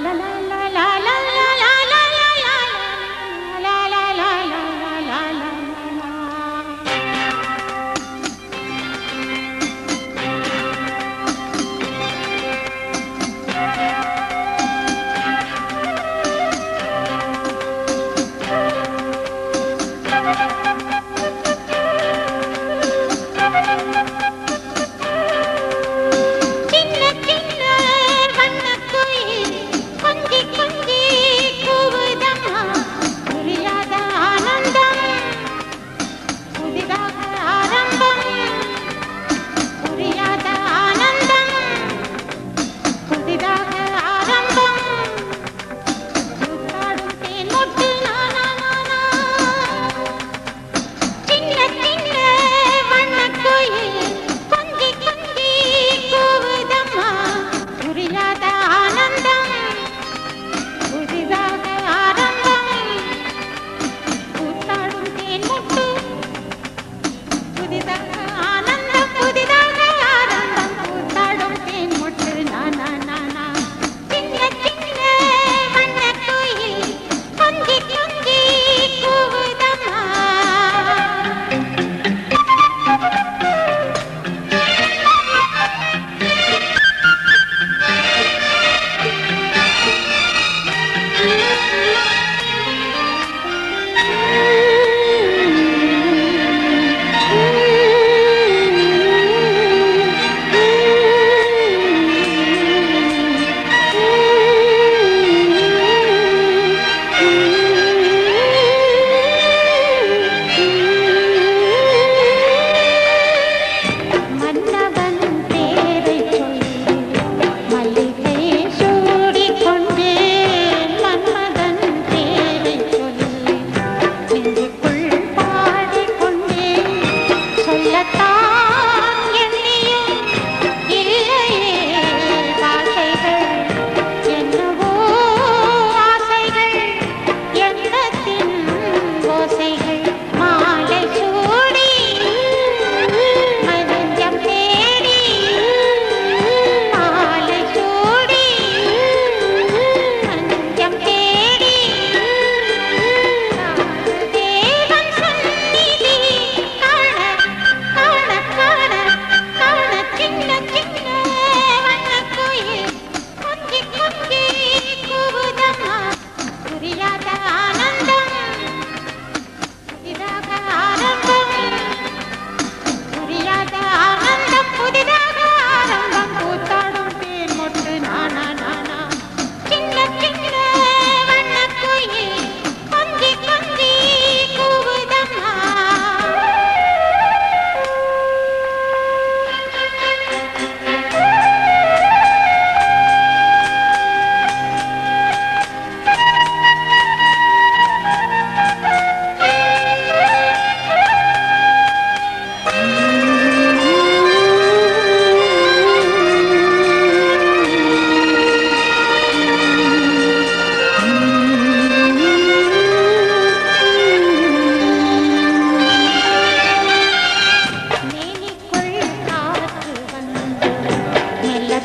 la la la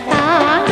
啊